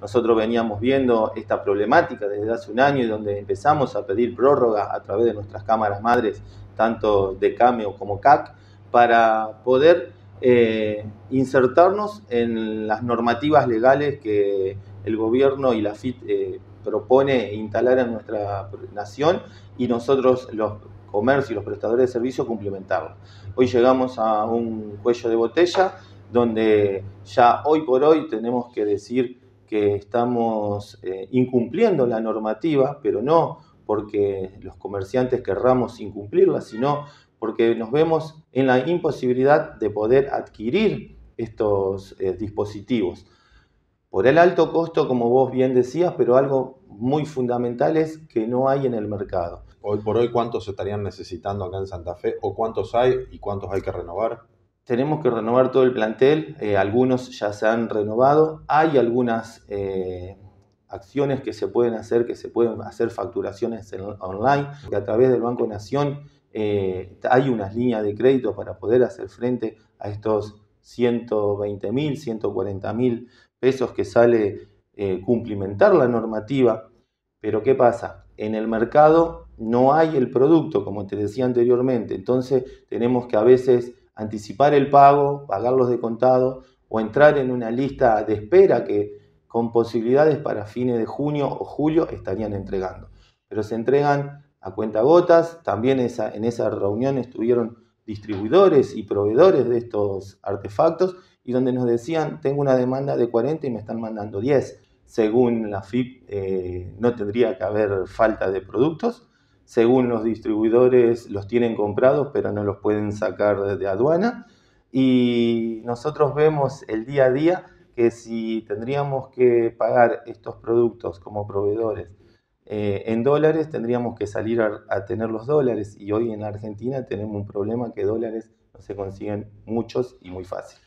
nosotros veníamos viendo esta problemática desde hace un año y donde empezamos a pedir prórroga a través de nuestras cámaras madres, tanto de CAMEO como CAC, para poder eh, insertarnos en las normativas legales que el gobierno y la FIT eh, propone instalar en nuestra nación y nosotros los comercios y los prestadores de servicios cumplimentarlo. Hoy llegamos a un cuello de botella donde ya hoy por hoy tenemos que decir que estamos eh, incumpliendo la normativa, pero no porque los comerciantes querramos incumplirla, sino porque nos vemos en la imposibilidad de poder adquirir estos eh, dispositivos. Por el alto costo, como vos bien decías, pero algo muy fundamental es que no hay en el mercado. Hoy por hoy, ¿cuántos estarían necesitando acá en Santa Fe? ¿O cuántos hay y cuántos hay que renovar? Tenemos que renovar todo el plantel, eh, algunos ya se han renovado, hay algunas eh, acciones que se pueden hacer, que se pueden hacer facturaciones online, que a través del Banco Nación eh, hay unas líneas de crédito para poder hacer frente a estos 120 mil, 140 mil pesos que sale cumplimentar la normativa. Pero ¿qué pasa? En el mercado no hay el producto, como te decía anteriormente, entonces tenemos que a veces anticipar el pago, pagarlos de contado o entrar en una lista de espera que con posibilidades para fines de junio o julio estarían entregando. Pero se entregan a cuenta gotas, también en esa reunión estuvieron distribuidores y proveedores de estos artefactos y donde nos decían, tengo una demanda de 40 y me están mandando 10. Según la FIP, eh, no tendría que haber falta de productos, según los distribuidores los tienen comprados pero no los pueden sacar de aduana y nosotros vemos el día a día que si tendríamos que pagar estos productos como proveedores eh, en dólares, tendríamos que salir a, tener los dólares y hoy en Argentina tenemos un problema que dólares no se consiguen muchos y muy fácil.